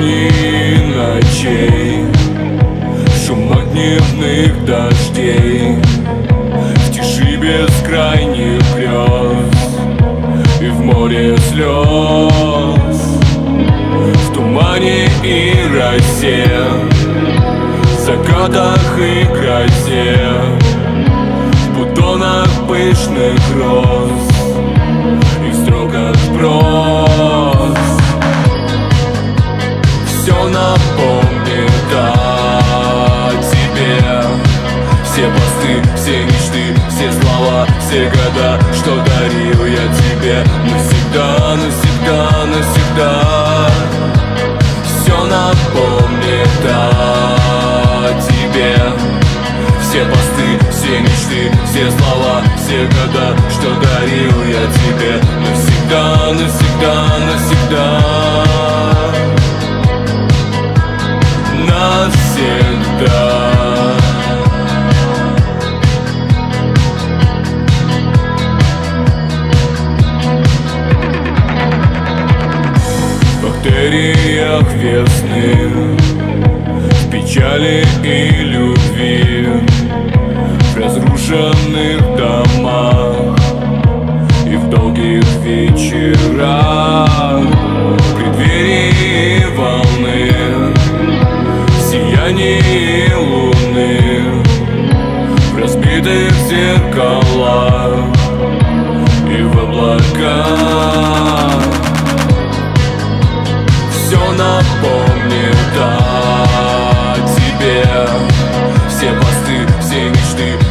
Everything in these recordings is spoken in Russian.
тумане ночей Шума дневных дождей В тиши бескрайних грез И в море слез В тумане и росе В закатах и грозе В бутонах пышных роз. Все напомнит о тебе. Все посты, все мечты, все слова, все года Что дарил я тебе. Навсегда, навсегда, навсегда Все напомнит о тебе. Все посты, все мечты, все слова, все года Что дарил я тебе. Навсегда, навсегда, навсегда В бактериях весны В печали и любви В разрушенных домах И в долгих вечерах. В преддверии волны В сиянии луны В разбитых зеркалах И в облаках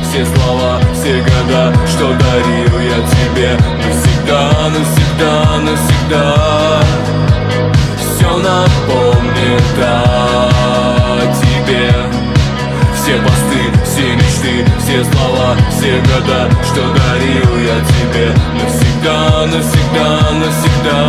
все слова, все года Что дарил я тебе. Навсегда, навсегда, навсегда. Все напомнит о тебе. Все посты, все мечты, все слова, все года Что дарил я тебе. Навсегда, навсегда, навсегда